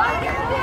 Wonderful!